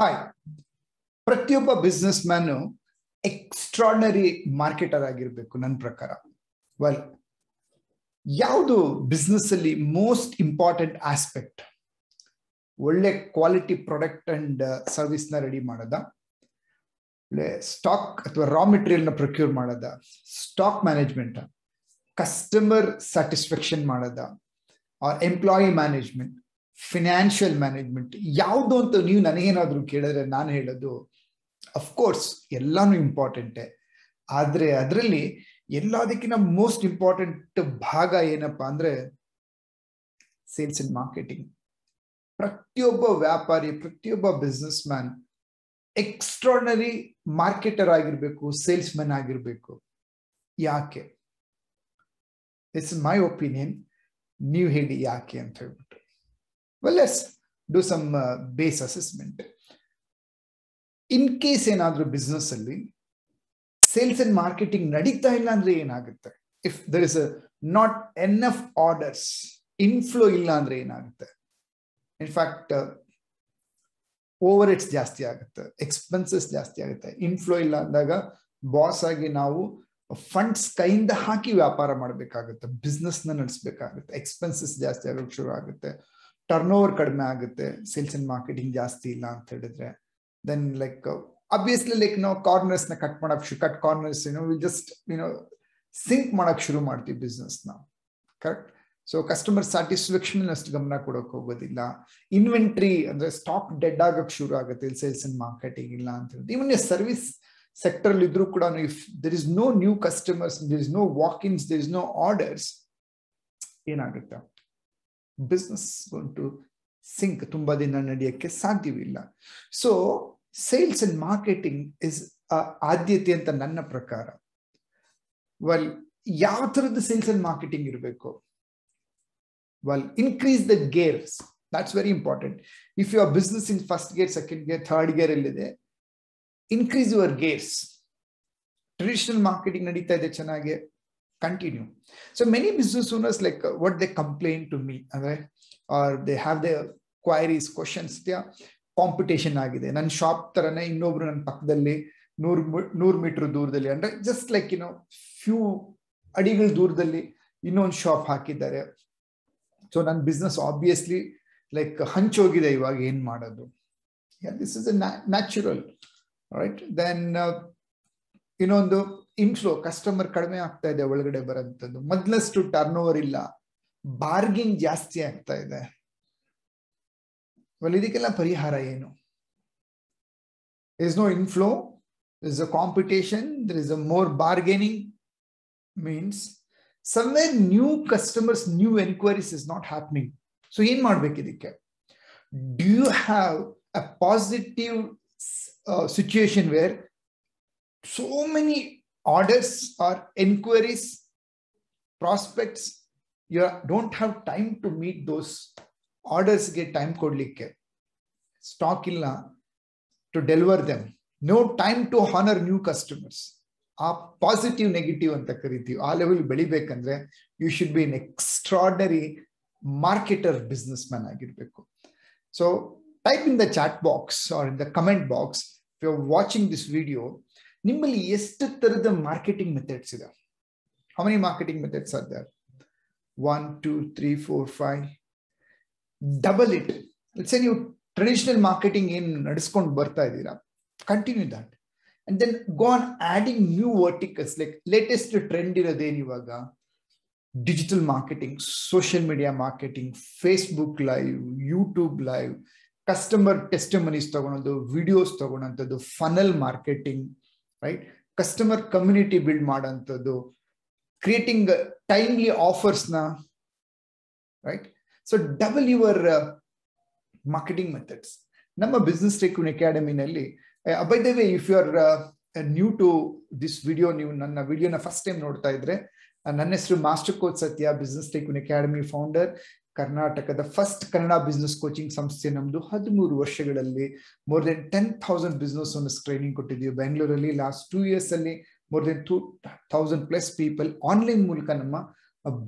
Hi ಪ್ರತಿಯೊಬ್ಬ business man extraordinary marketer ಆಗಿರ್ಬೇಕು ನನ್ನ ಪ್ರಕಾರ. ವೆಲ್ ಯಾವುದು ಬಿಸ್ನೆಸ್ ಅಲ್ಲಿ ಮೋಸ್ಟ್ ಇಂಪಾರ್ಟೆಂಟ್ ಆಸ್ಪೆಕ್ಟ್ ಒಳ್ಳೆ ಕ್ವಾಲಿಟಿ ಪ್ರಾಡಕ್ಟ್ ಅಂಡ್ ಸರ್ವಿಸ್ನ ರೆಡಿ ಮಾಡೋದ? ಸ್ಟಾಕ್ ಅಥವಾ ರಾ ಮೆಟೀರಿಯಲ್ನ ಪ್ರೊಕ್ಯೂರ್ ಮಾಡೋದ? ಸ್ಟಾಕ್ ಮ್ಯಾನೇಜ್ಮೆಂಟ್ ಕಸ್ಟಮರ್ ಸ್ಯಾಟಿಸ್ಫ್ಯಾಕ್ಷನ್ ಮಾಡೋದ? Or employee management financial management ಯಾವುದು ಅಂತ ನೀವು ನನಗೇನಾದ್ರೂ ಕೇಳಿದ್ರೆ ನಾನು ಹೇಳೋದು ಅಫ್ಕೋರ್ಸ್ ಎಲ್ಲಾನು ಇಂಪಾರ್ಟೆಂಟೇ ಆದರೆ ಅದರಲ್ಲಿ ಎಲ್ಲದಕ್ಕಿಂತ ಮೋಸ್ಟ್ ಇಂಪಾರ್ಟೆಂಟ್ ಭಾಗ ಏನಪ್ಪಾ ಅಂದ್ರೆ ಸೇಲ್ಸ್ ಅಂಡ್ ಮಾರ್ಕೆಟಿಂಗ್ ಪ್ರತಿಯೊಬ್ಬ ವ್ಯಾಪಾರಿ, ಪ್ರತಿಯೊಬ್ಬ ಬಿಸ್ನೆಸ್ ಮ್ಯಾನ್ ಎಕ್ಸ್ಟ್ರಾರ್ಡನರಿ ಮಾರ್ಕೆಟರ್ ಆಗಿರಬೇಕು ಸೇಲ್ಸ್ ಮ್ಯಾನ್ ಆಗಿರಬೇಕು. ಯಾಕೆ? ಇಟ್ಸ್ ಮೈ ಒಪಿನಿಯನ್ ನೀವು ಹೇಳಿ ಯಾಕೆ ಅಂತ ಹೇಳ್ಬಿಟ್ಟು. Well do do some base assessment in case ಏನಾದ್ರೂ ಬಿಸ್ನೆಸ್ ಅಲ್ಲಿ ಸೇಲ್ಸ್ ಅಂಡ್ ಮಾರ್ಕೆಟಿಂಗ್ ನಡೀತಾ ಇಲ್ಲ ಅಂದ್ರೆ ಏನಾಗುತ್ತೆ? If there is not enough orders inflow ಇಲ್ಲ ಅಂದ್ರೆ ಏನಾಗುತ್ತೆ? ಇನ್ಫ್ಯಾಕ್ಟ್ ಓವರ್ ಹೆಡ್ಸ್ ಜಾಸ್ತಿ ಆಗುತ್ತೆ ಎಕ್ಸ್ಪೆನ್ಸಸ್ ಜಾಸ್ತಿ ಆಗುತ್ತೆ. ಇನ್ಫ್ಲೋ ಇಲ್ಲ ಅಂದಾಗ ಬಾಸ್ ಆಗಿ ನಾವು ಫಂಡ್ಸ್ ಕೈಯಿಂದ ಹಾಕಿ ವ್ಯಾಪಾರ ಮಾಡಬೇಕಾಗುತ್ತೆ ಬಿಸ್ನೆಸ್ನ ನಡೆಸಬೇಕಾಗುತ್ತೆ ಎಕ್ಸ್ಪೆನ್ಸಸ್ ಜಾಸ್ತಿ ಆಗೋಕೆ ಶುರು ಆಗುತ್ತೆ. ಟರ್ನ್ ಓವರ್ ಕಡಿಮೆ ಆಗುತ್ತೆ ಸೇಲ್ಸ್ ಅಂಡ್ ಮಾರ್ಕೆಟಿಂಗ್ ಜಾಸ್ತಿ ಇಲ್ಲ ಅಂತ ಹೇಳಿದ್ರೆ. ದೆನ್ ಲೈಕ್ ಅಬ್ವಿಯಸ್ಲಿ ಲೈಕ್ ನಾವು ಕಾರ್ನರ್ಸ್ನ ಕಟ್ ಮಾಡಕ್ ಕಟ್ ಕಾರ್ನರ್ಸ್ ಏನೋ ಜಸ್ಟ್ ಯುನೋ ಸಿಂಕ್ ಮಾಡಕ್ ಶುರು ಮಾಡ್ತೀವಿ ಬಿಸ್ನೆಸ್ನ. ಕರೆಕ್ಟ್ ಸೊ ಕಸ್ಟಮರ್ ಸ್ಯಾಟಿಸ್ಫ್ಯಾಕ್ಷನ್ ಅಷ್ಟು ಗಮನ ಕೊಡೋಕೆ ಹೋಗೋದಿಲ್ಲ. ಇನ್ವೆಂಟ್ರಿ ಅಂದ್ರೆ ಸ್ಟಾಕ್ ಡೆಡ್ ಆಗಕ್ ಶುರು ಆಗುತ್ತೆ ಸೇಲ್ಸ್ ಅಂಡ್ ಮಾರ್ಕೆಟಿಂಗ್ ಇಲ್ಲ ಅಂತ ಹೇಳಿ ಇವನ್ ಸರ್ವಿಸ್ ಸೆಕ್ಟರ್ ಅಲ್ಲಿ ಇದ್ರೂ ಕೂಡ if there is no new customers there is no walk ins there is no orders ಏನಾಗುತ್ತೆ? ಬಿಸ್ನೆಸ್ ಉಂಟು ಸಿಂಕ್ ತುಂಬಾ ದಿನ ನಡೆಯಕ್ಕೆ ಸಾಧ್ಯವಿಲ್ಲ. So sales and marketing is ಆದ್ಯತೆ ಅಂತ ನನ್ನ ಪ್ರಕಾರ. ವೆಲ್ ಯಾವ ಥರದ ಸೇಲ್ಸ್ ಅಂಡ್ ಮಾರ್ಕೆಟಿಂಗ್ ಇರಬೇಕು? Well increase the gears that's very important if your business in first gear second gear third gear ಅಲ್ಲಿದೆ increase your gears traditional marketing ನಡೀತಾ ಇದೆ ಚೆನ್ನಾಗಿ. Continue so many business owners like what they complaint to me ಅಂದ್ರೆ are they have the queries questions competition ಆಗಿದೆ. ನನ್ನ shop ತರನೇ ಇನ್ನೊಬ್ರು ನನ್ನ ಪಕ್ಕದಲ್ಲಿ ನೂರ್ ನೂರು ಮೀಟರ್ ದೂರದಲ್ಲಿ, ಅಂದ್ರೆ just like you know few ಅಡಿಗಳ ದೂರದಲ್ಲಿ ಇನ್ನೊಂದು ಶಾಪ್ ಹಾಕಿದ್ದಾರೆ. ಸೊ ನನ್ನ ಬಿಸ್ನೆಸ್ ಆಬ್ವಿಯಸ್ಲಿ ಲೈಕ್ ಹಂಚೋಗಿದೆ ಇವಾಗ ಏನ್ ಮಾಡೋದು. This is a natural right then ಇನ್ನೊಂದು ಇನ್ಫ್ಲೋ ಕಸ್ಟಮರ್ ಕಡಿಮೆ ಆಗ್ತಾ ಇದೆ, ಒಳಗಡೆ ಬರೋಂಥದ್ದು. ಮೊದ್ಲಷ್ಟು ಟರ್ನ್ ಓವರ್ ಇಲ್ಲ. ಬಾರ್ಗಿಂಗ್ ಜಾಸ್ತಿ ಆಗ್ತಾ ಇದೆ. ಇದಕ್ಕೆಲ್ಲ ಪರಿಹಾರ ಏನು? Is no inflow is a competition there is a more bargaining means somewhere new customers new enquiries is not happening so ಏನ್ ಮಾಡ್ಬೇಕು ಇದಕ್ಕೆ? Do you have a positive situation where so many orders or enquiries prospects you don't have time to meet those ಆರ್ಡರ್ಸ್ಗೆ time ಕೊಡಲಿಕ್ಕೆ. Stock ಇಲ್ಲ to deliver them no time to honour new customers ಆ positive negative ಅಂತ ಕರಿತೀವಿ. ಆ level ಬೆಳಿಬೇಕಂದ್ರೆ you should be in extraordinary marketer business man ಆಗಿರಬೇಕು. So type in the chat box or in the comment box you are watching this video ನಿಮ್ಮಲ್ಲಿ ಎಷ್ಟು ತರದ marketing methods ಇದೆ? How many marketing methods are one two three four five double it it's ನೀವು traditional marketing ಏನು ನಡೆಸ್ಕೊಂಡು ಬರ್ತಾ ಇದ್ದೀರಾ? Continue that and then go on adding new verticals like latest trend ಇರೋದೇನು ಇವಾಗ? Digital marketing social media marketing Facebook live YouTube live customer testimonies ತಗೊಳೋದು videos ತಗೊಳೋಂಥದ್ದು funnel marketing right customer community build ಮಾಡೋಂಥದ್ದು creating timely ಆಫರ್ಸ್ನ right so double your marketing methods ನಮ್ಮ business tycoon ಅಕಾಡೆಮಿನಲ್ಲಿ by the way if you are new to this video ನೀವು ನನ್ನ ವಿಡಿಯೋನ first time ನೋಡ್ತಾ ಇದ್ರೆ ನನ್ನ ಹೆಸರು master coach Sathya business tycoon academy founder ಕರ್ನಾಟಕದ first Kannada business coaching ಸಂಸ್ಥೆ ನಮ್ದು ಹದಿಮೂರು ವರ್ಷಗಳಲ್ಲಿ more than ten thousand business owners training ಕೊಟ್ಟಿದ್ದೀವಿ ಬೆಂಗಳೂರಲ್ಲಿ ಲಾಸ್ಟ್ ಟೂ ಇಯರ್ಸ್ ಅಲ್ಲಿ more than two thousand plus people online ಮೂಲಕ ನಮ್ಮ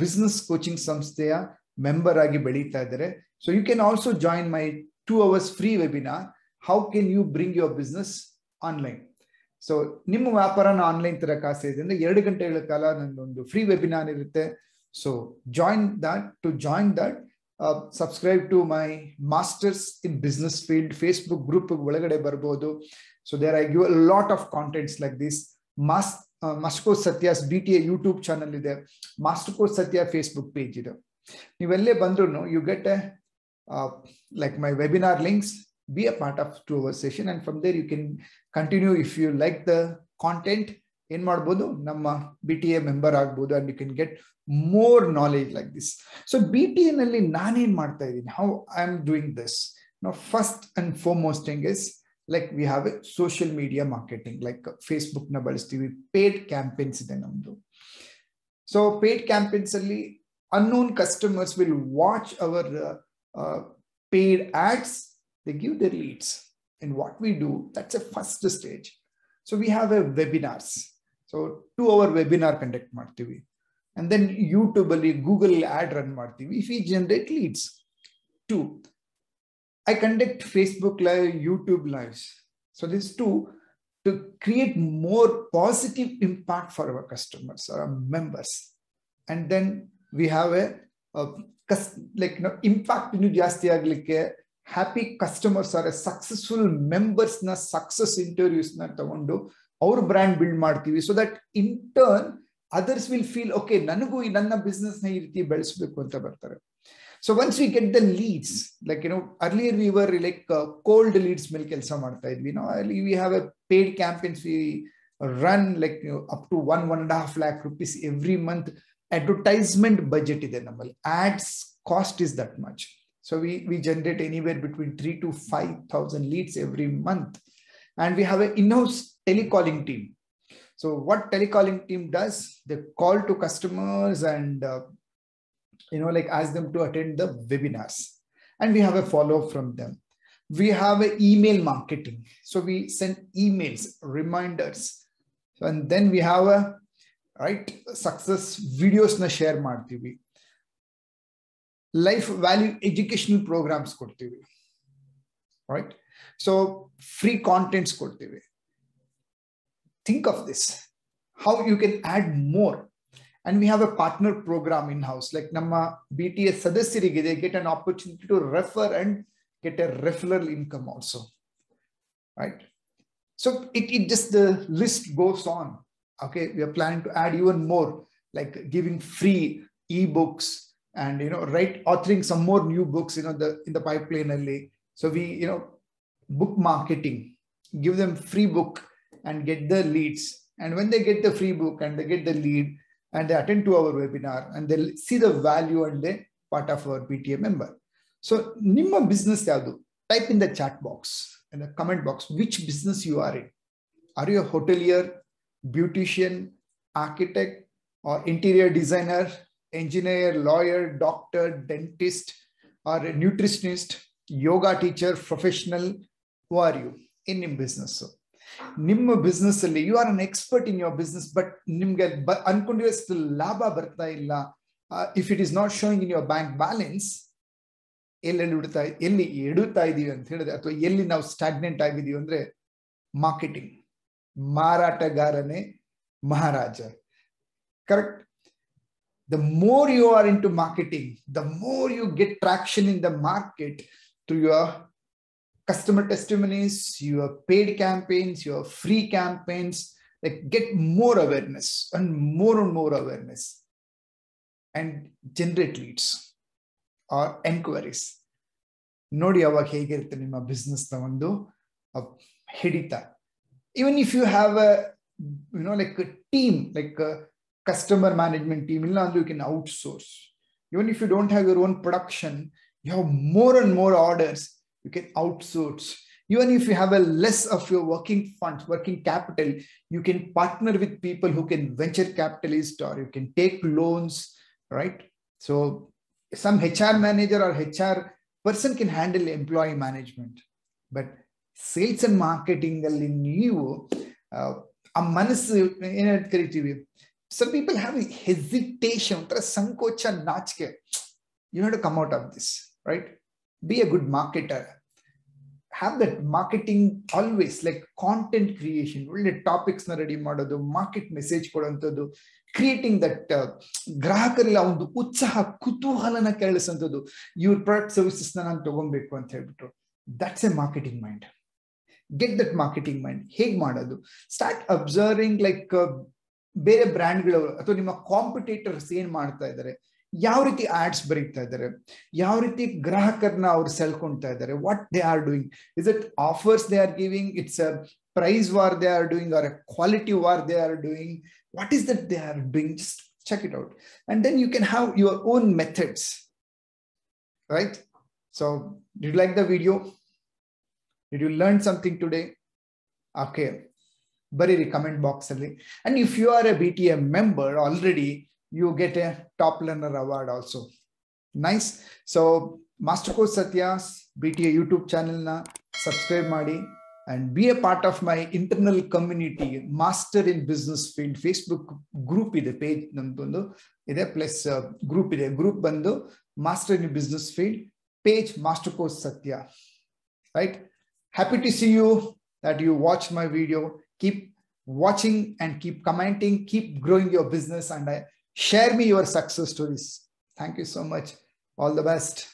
ಬಿಸ್ನೆಸ್ ಕೋಚಿಂಗ್ ಸಂಸ್ಥೆಯ ಮೆಂಬರ್ ಆಗಿ ಬೆಳೀತಾ ಇದ್ದಾರೆ. So you can also join my two hours free webinar how can you bring your business online so ನಿಮ್ಮ ವ್ಯಾಪಾರನ online ತರ ಕಾಸೆ ಇದೆ ಅಂದ್ರೆ ಎರಡು ಗಂಟೆಗಳ ಕಾಲ ಒಂದು ಫ್ರೀ ವೆಬಿನಾರ್ ಇರುತ್ತೆ. so join that to join that subscribe to my masters in business field Facebook group ಒಳಗಡೆ ಬರ್ಬೋದು so there I give lot of contents like this mass ಮಸ್ಕೋ ಸತ್ಯಾಸ್ B T A YouTube channel ಇದೆ master course Satya Facebook page ಇದೆ ನೀವೆಲ್ಲೇ ಬಂದ್ರು you get a like my webinar links be a part of two hour session and from there you can continue if you like the content ಏನ್ ಮಾಡ್ಬೋದು ನಮ್ಮ B T A member ಆಗ್ಬೋದು and you can get more knowledge like this so B T ಎನಲ್ಲಿ ನಾನೇನ್ ಮಾಡ್ತಾ ಇದ್ದೀನಿ how I am doing this no first and foremost thing is like we have a social media marketing like Facebook ನ ಬಳಸ್ತೀವಿ paid campaigns ಇದೆ ನಮ್ದು so paid campaigns ಅಲ್ಲಿ unknown customers will watch our paid ads they give their leads and what we do that's a first stage so we have a webinars so two hour webinar conduct ಮಾಡ್ತೀವಿ. And then YouTube ಅಲ್ಲಿ Google ad run ಮಾಡ್ತೀವಿ. If we generate leads to I conduct Facebook live YouTube lives so this to to create more positive impact for our customers members and then we have a like no impact ಇನ್ನೂ ಜಾಸ್ತಿ ಆಗ್ಲಿಕ್ಕೆ happy customers are a successful ಮೆಂಬರ್ಸ್ನ success ಇಂಟರ್ವ್ಯೂಸ್ನ ತಗೊಂಡು ಅವ್ರ brand build ಮಾಡ್ತೀವಿ so that in turn others will feel okay ನನಗೂ ನನ್ನ business ನ ಈ ರೀತಿ ಬೆಳೆಸಬೇಕು ಅಂತ ಬರ್ತಾರೆ so once we get the leads like you know earlier we were like cold leads ಮೇಲೆ ಕೆಲಸ ಮಾಡ್ತಾ ಇದ್ವಿ ನೋ ಅಲ್ಲಿ we have a paid campaigns we run like up to one one and half lakh rupees every month advertisement budget ಇದೆ ನಮ್ಮಲ್ಲಿ ads cost is that much So we, we generate anywhere between three to 5,000 leads every month. And we have an in-house telecalling team. So what telecalling team does, they call to customers and, uh, you know, like ask them to attend the webinars. And we have a follow-up from them. We have an email marketing. So we send emails, reminders. And then we have a, right, success videos na share ಮಾಡ್ತೀವಿ life value educational programmes ಕೊಡ್ತೀವಿ right so free contents ಕೊಡ್ತೀವಿ think of this, how you can add more. And we have a partner program in-house, like Nama BTS Sadasirige, they get an opportunity to refer and get a referral income also, right? So it, it just, the list goes on. Okay, we are planning to add even more, like giving free ebooks and, you know, write, authoring some more new books, you know, the, in the pipeline early. So we, you know, book marketing, give them free book and get the leads. And when they get the free book and they get the lead and they attend to our webinar and they see the value and they part of our pta member. So nimma business yadu type in the chat box in the comment box which business you are in. Are you a hotelier beautician architect or interior designer engineer, lawyer, doctor, dentist, or a nutritionist, yoga teacher, professional, who are you in your business? So, ನಿಮ್ಮ business ಅಲ್ಲಿ you are an expert in your business but ನಿಮ್ಗೆ ಅನ್ಕೊಂಡಿರೋಷ್ಟು ಲಾಭ ಬರ್ತಾ ಇಲ್ಲ. If it is not showing in your bank balance ಎಲ್ಲೆಲ್ಲಿ ಇಡ್ತಾ ಎಲ್ಲಿ ಇಡುತ್ತಾ ಇದೀವಿ ಅಂತ ಹೇಳಿದ್ರೆ, ಅಥವಾ ಎಲ್ಲಿ ನಾವು ಸ್ಟಾಗ್ನೆಂಟ್ ಆಗಿದೀವಿ ಅಂದ್ರೆ ಮಾರ್ಕೆಟಿಂಗ್ ಮಾರಾಟಗಾರನೇ ಮಹಾರಾಜ. Correct the more you are into marketing the more you get traction in the market through your customer testimonies, your paid campaigns, your free campaigns, like get more awareness and more and more awareness and generate leads or enquiries. ನೋಡಿ ಅವಾಗ ಹೇಗಿರುತ್ತೆ ನಿಮ್ಮ ಬಿಸ್ನೆಸ್ನ ಒಂದು ಹಿಡಿತ even if you have a you know like team like customer management team you can outsource even if you don't have your own production you have more and more orders you can outsource even if you have a less of your working funds working capital you can partner with people who can venture capitalist or you can take loans right so some hr manager or hr person can handle employee management but sales and marketing ಅಲ್ಲಿ ನೀವು ಆ ಮನಸ್ಸು ಏನ್ ಕರಿತೀವಿ some people have a hesitation, sankocha nachke. You have to come out of this, right? Be a good marketer. Have that marketing always like content creation ಒಳ್ಳೆ ಟಾಪಿಕ್ಸ್ನ ready ಮಾಡೋದು market message ಕೊಡುವಂಥದ್ದು ಕ್ರಿಯೇಟಿಂಗ್ ದಟ್ ಗ್ರಾಹಕರಲ್ಲಿ ಆ ಒಂದು ಉತ್ಸಾಹ, ಕುತೂಹಲನ ಕೆರಳಿಸುವಂಥದ್ದು ಇವ್ರ product services ನಾನು ತಗೊಬೇಕು ಅಂತ ಹೇಳ್ಬಿಟ್ಟು that's a marketing mind get that marketing mind ಹೇಗೆ ಮಾಡೋದು? ಸ್ಟಾರ್ಟ್ ಅಬ್ಸರ್ವಿಂಗ್ ಲೈಕ್ ಬೇರೆ ಬ್ರ್ಯಾಂಡ್ಗಳು ಅಥವಾ ನಿಮ್ಮ ಕಾಂಪಿಟೇಟರ್ಸ್ ಏನ್ ಮಾಡ್ತಾ ಇದ್ದಾರೆ ಯಾವ ರೀತಿ ಆಡ್ಸ್ ಬರೀತಾ ಇದ್ದಾರೆ ಯಾವ ರೀತಿ ಗ್ರಾಹಕರನ್ನ ಅವ್ರು ಸೆಳ್ಕೊಳ್ತಾ ಇದ್ದಾರೆ what they are doing is it offers they are giving it's a price war they are doing are a quality war they are doing what is that they are doing just check it out and then you can have your own methods right so did like the video did you learn something today okay ಬರೀರಿ comment box ಅಲ್ಲಿ and if you are a B T A member already you get a top learner award also nice so master coach satyas bta youtube channel na subscribe ಮಾಡಿ and be a part of my internal community master in business field facebook group ಇದೆ page ನಮ್ದೊಂದು ಇದೆ plus group ಇದೆ group ಬಂದು master in business field page master course Satya right happy to see you that you watch my video keep watching and keep commenting keep growing your business and I share me your success stories. Thank you so much. All the best.